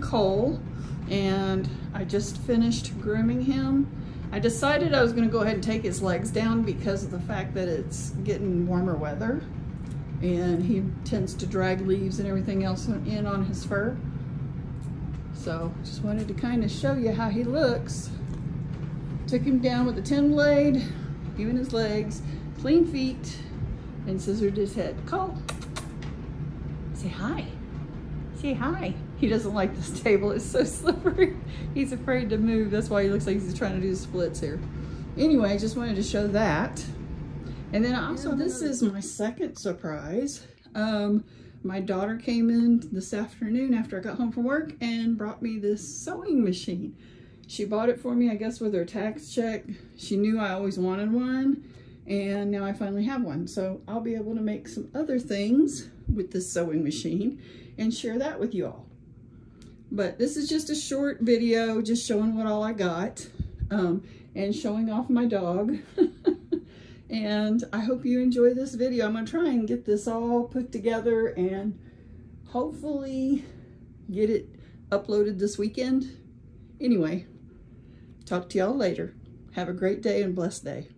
Cole and I just finished grooming him. I decided I was gonna go ahead and take his legs down because of the fact that it's getting warmer weather and he tends to drag leaves and everything else in on his fur. So just wanted to kind of show you how he looks. Took him down with a 10 blade, even his legs, clean feet, and scissored his head. Cole, say hi. Say hi. He doesn't like this table. It's so slippery. He's afraid to move. That's why he looks like he's trying to do splits here. Anyway, just wanted to show that. And then also, this is my second surprise. Um, my daughter came in this afternoon after I got home from work and brought me this sewing machine. She bought it for me, I guess, with her tax check. She knew I always wanted one, and now I finally have one. So I'll be able to make some other things with this sewing machine and share that with you all. But this is just a short video, just showing what all I got um, and showing off my dog. and I hope you enjoy this video. I'm gonna try and get this all put together and hopefully get it uploaded this weekend. Anyway, talk to y'all later. Have a great day and blessed day.